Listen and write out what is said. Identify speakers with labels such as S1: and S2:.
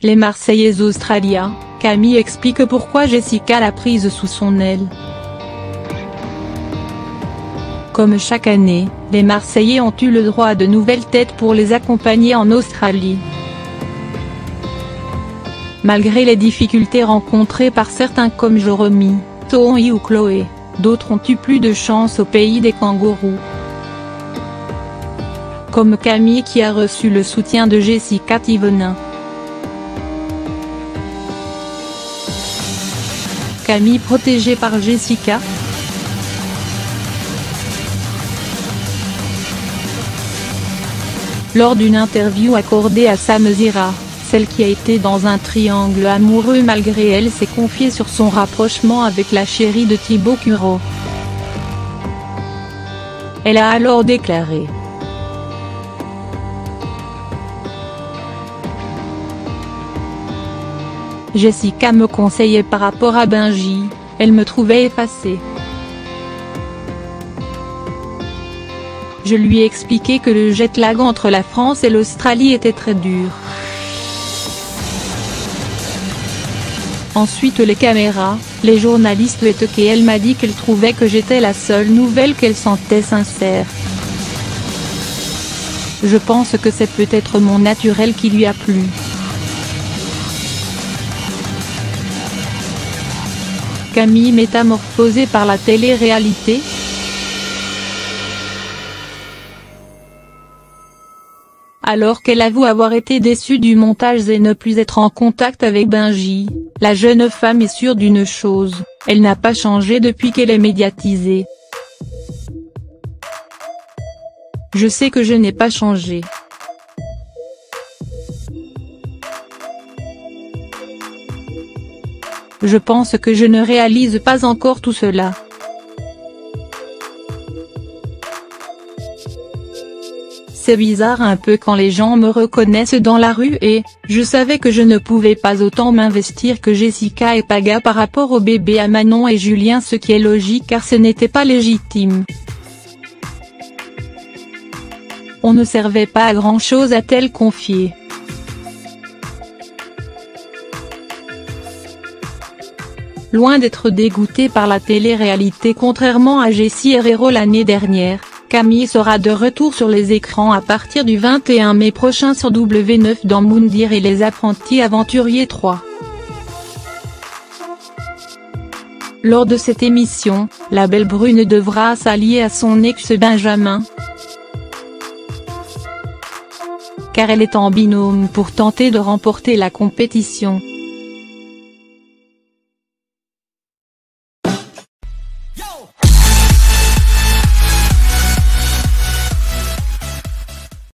S1: Les Marseillais australiens, Camille explique pourquoi Jessica l'a prise sous son aile. Comme chaque année, les Marseillais ont eu le droit à de nouvelles têtes pour les accompagner en Australie. Malgré les difficultés rencontrées par certains comme Jérémy, Tony ou Chloé, d'autres ont eu plus de chance au pays des kangourous. Comme Camille qui a reçu le soutien de Jessica Thivenin. Camille protégée par Jessica Lors d'une interview accordée à Sam Zira, celle qui a été dans un triangle amoureux malgré elle s'est confiée sur son rapprochement avec la chérie de Thibaut Curo. Elle a alors déclaré Jessica me conseillait par rapport à Benji, elle me trouvait effacée. Je lui ai expliqué que le jet lag entre la France et l'Australie était très dur. Ensuite les caméras, les journalistes et et elle m'a dit qu'elle trouvait que j'étais la seule nouvelle qu'elle sentait sincère. Je pense que c'est peut-être mon naturel qui lui a plu. Camille métamorphosée par la télé-réalité Alors qu'elle avoue avoir été déçue du montage et ne plus être en contact avec Benji, la jeune femme est sûre d'une chose, elle n'a pas changé depuis qu'elle est médiatisée. Je sais que je n'ai pas changé. Je pense que je ne réalise pas encore tout cela. C'est bizarre un peu quand les gens me reconnaissent dans la rue et, je savais que je ne pouvais pas autant m'investir que Jessica et Paga par rapport au bébé à Manon et Julien ce qui est logique car ce n'était pas légitime. On ne servait pas à grand chose a-t-elle confié. Loin d'être dégoûtée par la télé-réalité contrairement à Jessie Herrero l'année dernière, Camille sera de retour sur les écrans à partir du 21 mai prochain sur W9 dans Moundir et les apprentis aventuriers 3. Lors de cette émission, la belle brune devra s'allier à son ex Benjamin. Car elle est en binôme pour tenter de remporter la compétition.